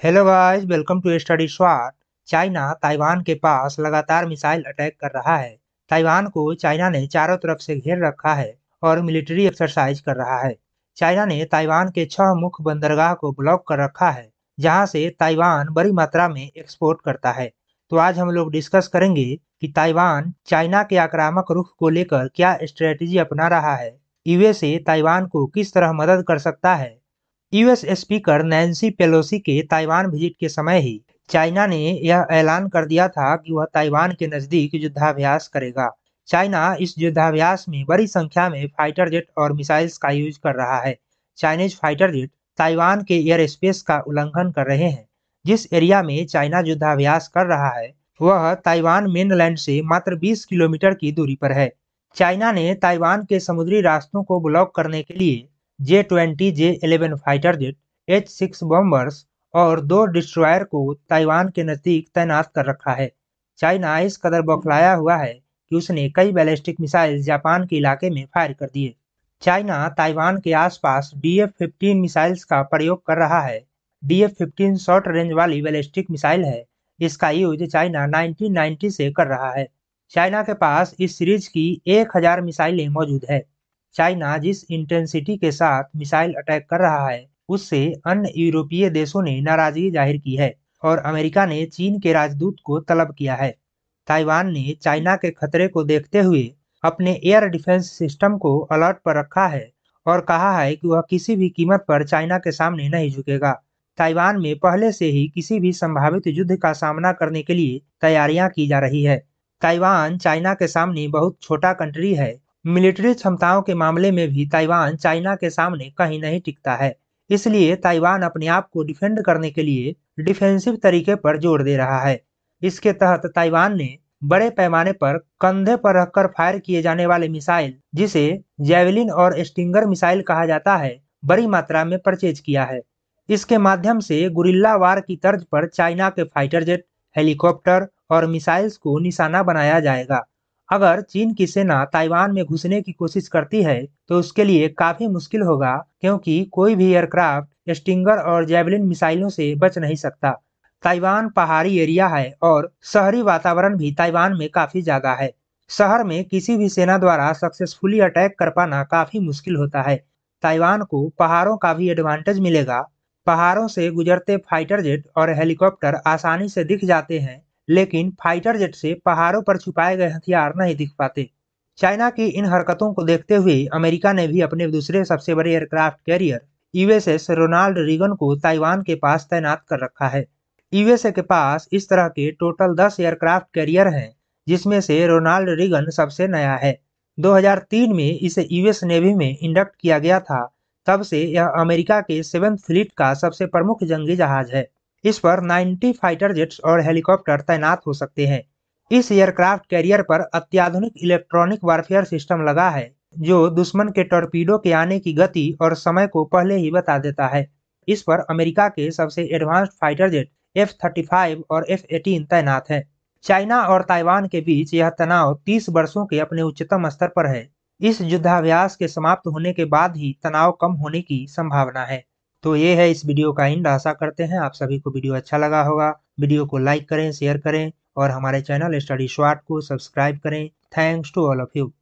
Hello guys welcome to study स्वाट China Taiwan के पास लगातार मिसाइल अटैक कर रहा है। ताइवान को चाइना ने चारों तरफ़ से घेर रखा है और मिलिट्री एक्सरसाइज कर रहा है। चाइना ने ताइवान के छह मुख्य बंदरगाह को ब्लॉक कर रखा है, जहाँ से ताइवान बड़ी मात्रा में एक्सपोर्ट करता है। तो आज हम लोग डिस्कस करेंगे कि ताइवान चाइना के आक्रामक रुख को लेकर क्या स्ट्रेटेजी अपना रहा है। यूएसए ताइवान को किस तरह मदद कर सकता है? यूएस स्पीकर नैन्सी पेलोसी के ताइवान विज़िट के समय ही चाइना ने यह ऐलान कर दिया था कि वह ताइवान के नज़दीक युद्धाभ्यास करेगा। चाइना इस युद्धाभ्यास में बड़ी संख्या में फाइटर जेट और मिसाइल्स का यूज़ कर रहा है। चाइनीज़ फाइटर जेट ताइवान के एयर स्पेस का उल्लंघन कर रहे हैं। जिस एरिया में चाइना युद्धाभ्यास कर रहा है, वह ताइवान मेनलैंड से मात्र 20 किलोमीटर की दूरी पर है। चाइना ने ताइवान के समुद्री रास्तों को ब्लॉक करने के लिए J twenty J eleven fighter jet H six bombers और दो डिस्ट्रॉयर को ताइवान के नज़दीक तैनात कर रखा है। चाइना इस कदर बौखलाया हुआ है कि उसने कई बैलिस्टिक मिसाइल जापान के इलाके में फायर कर दिए। चाइना ताइवान के आसपास डी एफ़ फिफ्टीन मिसाइल्स का प्रयोग कर रहा है। D F fifteen short range वाली बैलिस्टिक मिसाइल है। इसका यूज़ चाइना 1990 से कर रहा है। चाइना के पास इस सीरीज़ की 1000 मिसाइलें मौजूद है। चाइना जिस इंटेंसिटी के साथ मिसाइल अटैक कर रहा है, उससे अन्य यूरोपीय देशों ने नाराज़गी ज़ाहिर की है और अमेरिका ने चीन के राजदूत को तलब किया है। ताइवान ने चाइना के खतरे को देखते हुए अपने एयर डिफेंस सिस्टम को अलर्ट पर रखा है और कहा है कि वह किसी भी कीमत पर चाइना के सामने नहीं झुकेगा। ताइवान में पहले से ही किसी भी संभावित युद्ध का सामना करने के लिए तैयारियाँ की जा रही है। ताइवान चाइना के सामने बहुत छोटा कंट्री है मिलिट्री क्षमताओं के मामले में भी ताइवान चाइना के सामने कहीं नहीं टिकता है। इसलिए ताइवान अपने आप को डिफेंड करने के लिए डिफेंसिव तरीके पर ज़ोर दे रहा है। इसके तहत ताइवान ने बड़े पैमाने पर कंधे पर रखकर फायर किए जाने वाले मिसाइल, जिसे जेवलिन और स्टिंगर मिसाइल कहा जाता है, बड़ी मात्रा में परचेज किया है। इसके माध्यम से गुरिल्ला वार की तर्ज पर चाइना के फाइटर जेट, हेलीकॉप्टर और मिसाइल्स को निशाना बनाया जाएगा। अगर चीन की सेना ताइवान में घुसने की कोशिश करती है तो उसके लिए काफ़ी मुश्किल होगा, क्योंकि कोई भी एयरक्राफ्ट, स्टिंगर और जेवलिन मिसाइलों से बच नहीं सकता। ताइवान पहाड़ी एरिया है और शहरी वातावरण भी ताइवान में काफ़ी ज़्यादा है। शहर में किसी भी सेना द्वारा सक्सेसफुली अटैक कर पाना काफ़ी मुश्किल होता है। ताइवान को पहाड़ों का भी एडवांटेज मिलेगा। पहाड़ों से गुजरते फाइटर जेट और हेलीकॉप्टर आसानी से दिख जाते हैं लेकिन फाइटर जेट से पहाड़ों पर छुपाए गए हथियार नहीं दिख पाते। चाइना की इन हरकतों को देखते हुए अमेरिका ने भी अपने दूसरे सबसे बड़े aircraft carrier, USS Ronald Reagan को ताइवान के पास तैनात कर रखा है। यूएसए के पास इस तरह के टोटल 10 एयरक्राफ्ट कैरियर हैं, जिसमें से रोनाल्ड रिगन सबसे नया है। 2003 में इसे यूएस नेवी में इंडक्ट किया गया था, तब से यह अमेरिका के सेवेंथ फ्लीट का सबसे प्रमुख जंगी जहाज़ है। इस पर 90 फाइटर जेट्स और हेलीकॉप्टर तैनात हो सकते हैं। इस एयरक्राफ्ट कैरियर पर अत्याधुनिक इलेक्ट्रॉनिक वारफेयर सिस्टम लगा है, जो दुश्मन के टॉर्पीडो के आने की गति और समय को पहले ही बता देता है। इस पर अमेरिका के सबसे advanced fighter jet F thirty five और एफ़ एटीन तैनात है। चाइना और ताइवान के बीच यह तनाव 30 वर्षों के अपने उच्चतम स्तर पर है। इस युद्धाभ्यास के समाप्त होने के बाद ही तनाव कम होने की संभावना है। तो ये है इस वीडियो का इंड आशा करते हैं आप सभी को वीडियो अच्छा लगा होगा। वीडियो को लाइक करें, शेयर करें और हमारे चैनल स्टडी शॉर्ट को सब्सक्राइब करें। Thanks to all of you.